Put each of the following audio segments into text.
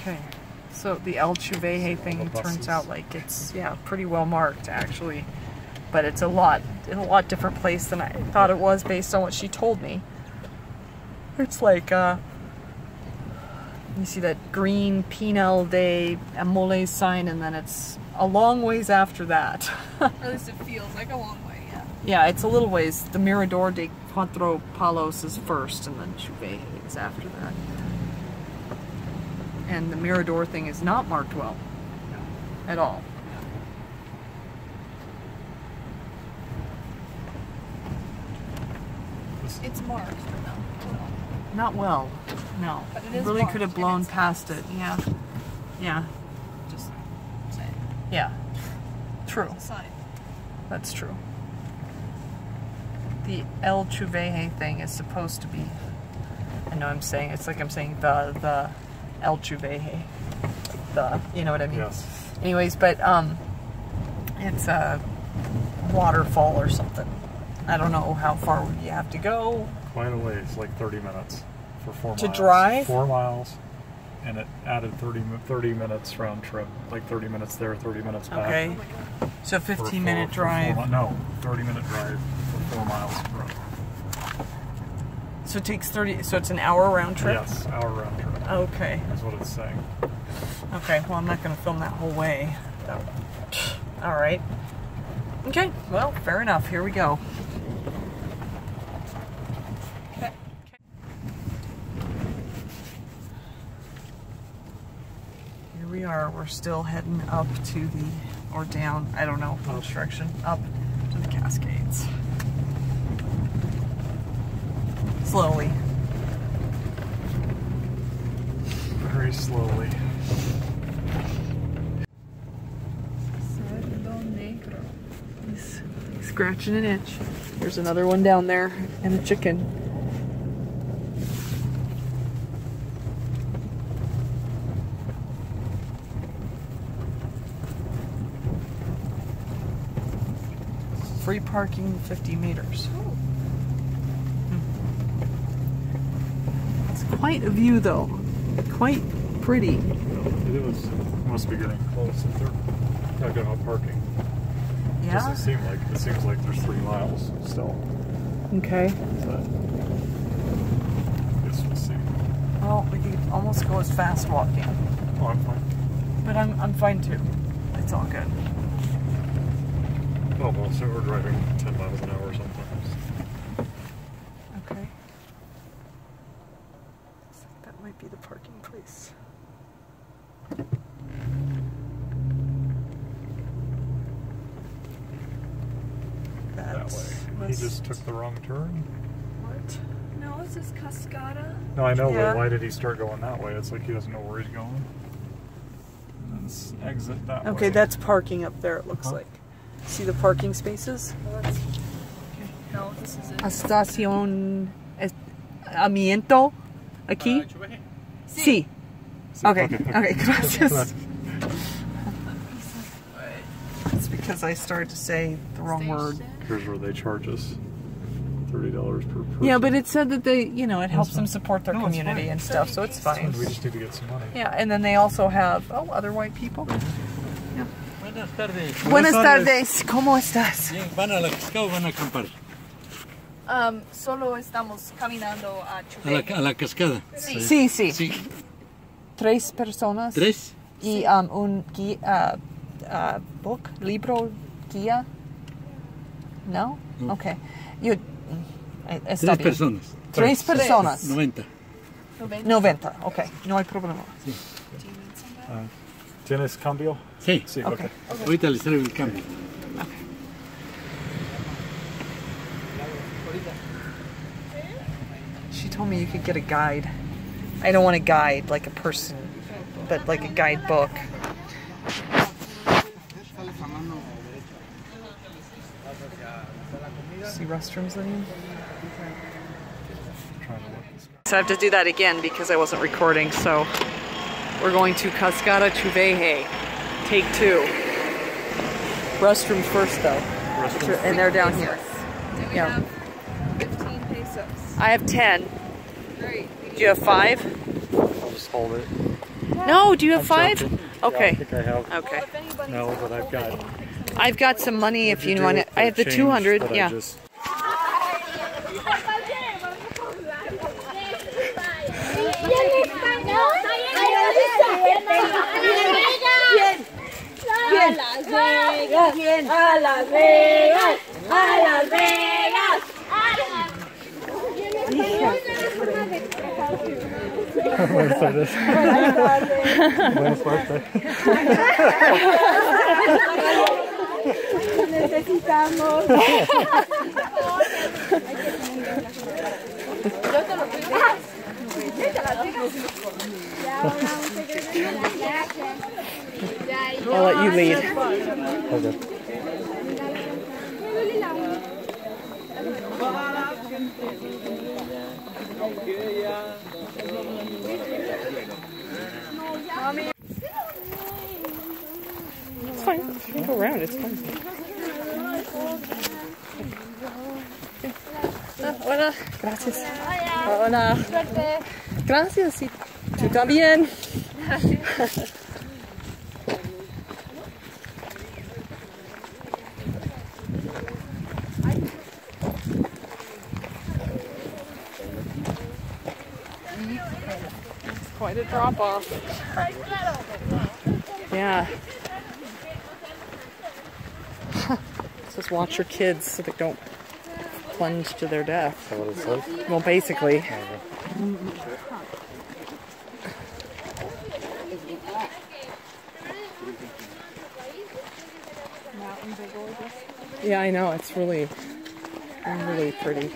Okay. So the El Chuveje thing turns out like it's yeah pretty well marked actually, but it's a lot in a lot different place than I thought it was based on what she told me. It's like uh, you see that green Pinal de Amole sign, and then it's a long ways after that. At least it feels like a long way, yeah. yeah, it's a little ways. The Mirador de Cuatro Palos is first, and then Chuveje is after that. And the Mirador thing is not marked well at all. It's marked, no. Not well. No. But it is really could have blown past it. Yeah. Yeah. Just saying. Yeah. True. It's a sign. That's true. The El Chuveje thing is supposed to be. I know I'm saying it's like I'm saying the the El Chuveje. The you know what I mean. Yes. Anyways, but um, it's a waterfall or something. I don't know how far you have to go. Quite a ways, like 30 minutes for four To miles. drive? Four miles. And it added 30, 30 minutes round trip. Like 30 minutes there, 30 minutes back. Okay. So 15 four- minute for four drive. no, 30 minute drive for four miles. So it takes 30. So it's an hour round trip. Yes, hour round trip. Okay. That's what it's saying. Okay, well, I'm not going to film that whole way. That- All right. Okay, well, fair enough. Here we go. Okay. Here we are. We're still heading up to the, or down, I don't know which direction, up to the Cascades. Slowly. Very slowly. Cerdo negro. He's scratching an itch. There's another one down there, and a chicken. Free parking 50 meters. Hmm. It's quite a view though. Quite pretty. It was, must be getting close if they're talking about parking. Yeah? Doesn't seem like, it seems like there's three miles still. Okay. But I guess we'll see. Well, we could almost go as fast walking. Oh, I'm fine. But I'm, I'm fine too. It's all good. Oh, well, so we're driving 10 miles an hour sometimes. Okay. Looks like that might be the parking place. That That's- way. He must- just took the wrong turn? What? No, this is Cascada. No, I know, Yeah. but why did he start going that way? It's like he doesn't know where he's going. And then s- exit that way. Okay, that's parking up there, it looks Huh? like. See the parking spaces? Well, that's, okay. No, this is it. Estación es- Amiento? Aquí? Uh, sí. Okay, okay, gracias. It's because I started to say the wrong word. Here's where they charge us $30 per person. Yeah, but it said that they, you know, it helps them support their No, community and stuff, so it's fine. We just need to get some money. Yeah, and then they also have, oh, other white people. Buenas tardes. Buenas tardes, ¿cómo estás? Bien, ¿Van a la cascada o van a acampar? Um, solo estamos caminando a A la, a la cascada. Sí, sí. Sí. Tres personas. ¿Tres? Y um, un guía, uh, uh, book, libro, guía. No? No. Okay. You, Eh, está Tres bien. personas. Tres personas. 90. 90, ok, no hay problema. ¿Tienes cambio? Sí. Sí, Ok. okay. Ahorita les traigo el cambio. She told me you could get a guide. I don't want a guide, like a person, but like a guidebook. See restrooms in Trying to look this So I have to do that again because I wasn't recording. So we're going to Cascada Chuveje. Take two. Restrooms first though. Restrooms And they're down here. Do we Yeah. have 15 pesos? I have 10. Great. Do you have five? I'll just hold it. No, do you have I'm five? joking. Yeah, I Okay. think I have. Okay. No, but I've got. I've got some money if What'd you want it. I have the 200. Yeah. just- Bien, a Vegas, a Las Vegas. Buenas tardes. Buenas tardes. Necesitamos. I'll let you lead. Okay. It's fine. You can go around. It's. Ah, Hola. Gracias. Hola. Gracias. y Tú también. It's quite a drop off. Yeah. Just watch your kids so they don't plunge to their death. Is that what it says? Well, basically. Yeah, I know. It's really, really pretty.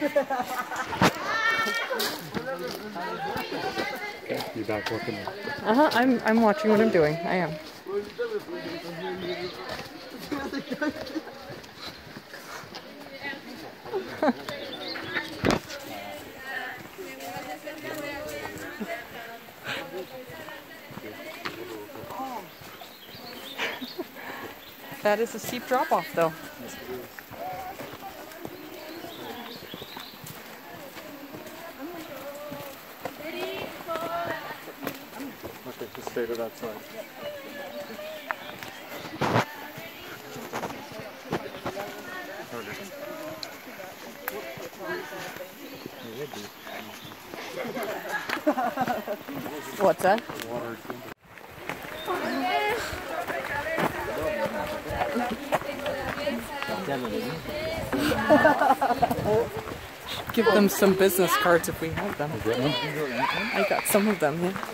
Yeah. You back looking. Uh huh. I'm I'm watching what I'm doing. I am. that is a steep drop off, though. Okay, just stay to that side. What's that? Give them some business cards if we have them. I got some of them, yeah.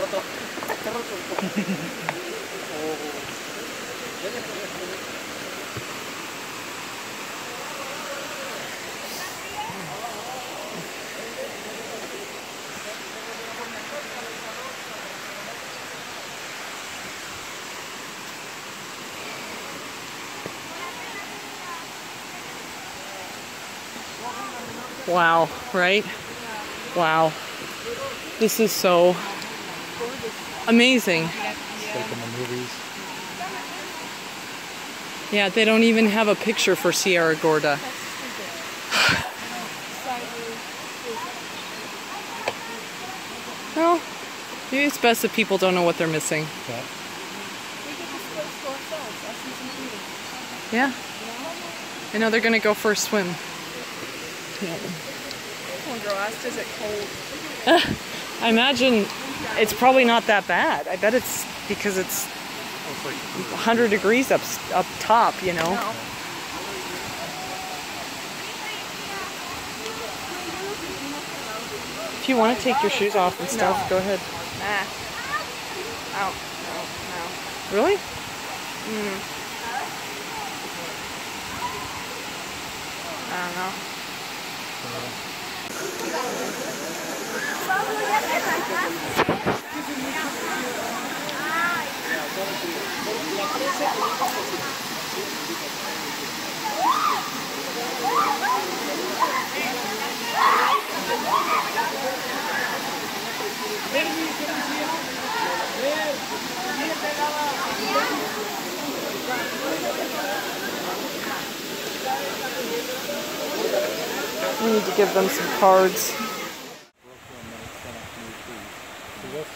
roto. Está roto. oh. Wow, right? Wow. This is so amazing. Like in the movies. Yeah, they don't even have a picture for Sierra Gorda. Well, maybe it's best if people don't know what they're missing. Yeah. Yeah. I know they're gonna go for a swim. Yeah. Come on, girl, asked, is it cold? I imagine it's probably not that bad. I bet it's because it's Oh, It's like 100 degrees up up top, you know. No. If you want to take your shoes off and stuff, No. go ahead. Nah. Oh, no, Really? no. I don't know. Uh, We need to give them some cards. See this?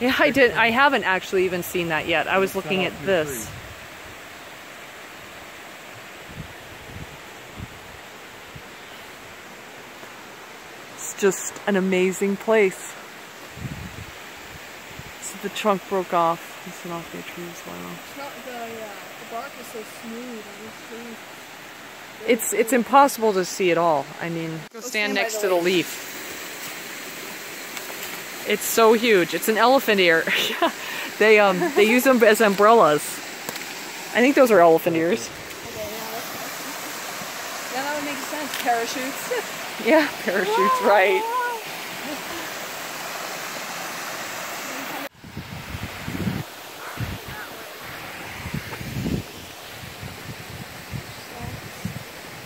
Yeah, I did. I haven't actually even seen that yet. I was looking at this. It's just an amazing place. So the trunk broke off. It's an off the trees. Wow. It's not the, uh, the bark is so smooth on these trees. It's it's impossible to see it all. I mean, go stand stand next to the leaf. It's so huge. It's an elephant ear. They um they use them as umbrellas. I think those are elephant ears. Okay, yeah, that's, that's, yeah, that would make sense. Parachutes. Yeah, parachutes, right?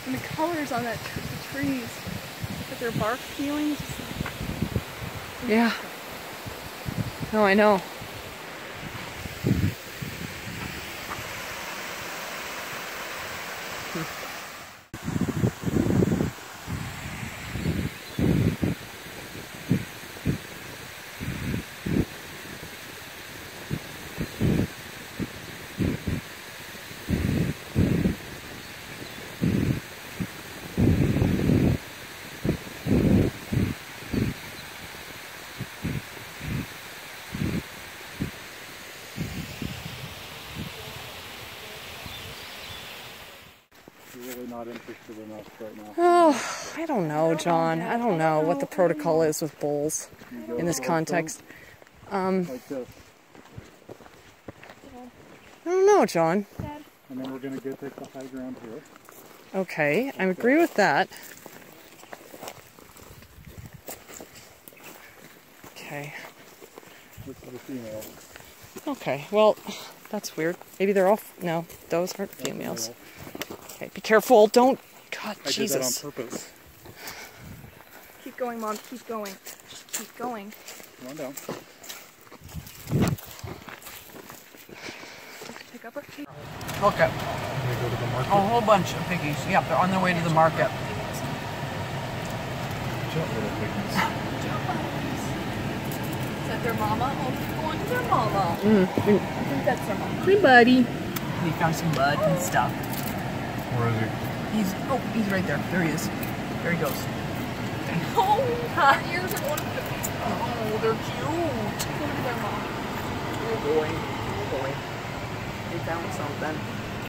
And the colors on that the trees, with their bark peeling, just Yeah. No, I know. You're really not interested in us right now. Oh, I don't know, John. I don't know what the protocol is with bulls in this context. Um, Like this. I don't know, John. And then we're going to go take the high ground here. Okay, I agree with that. Okay. This is the female. Okay, well, that's weird. Maybe they're all. No, those aren't females. Okay, be careful. Don't. God, I Jesus. did that on purpose. keep going, mom. Keep going. Keep going. Come on down. Pick up her. Look at I'm going to go to the market. a whole bunch of piggies. Yep, they're on their way to the market. Jet little piggies. Is that their mama? Oh, they're going to their mama. Mm. I think that's their mama. Hey, buddy. We found some mud and stuff. Where is he? He's oh, he's right there. There he is. There he goes. Oh, her ears are going to their Oh, they're cute. Go to their mama. Oh boy. Oh boy. They found something.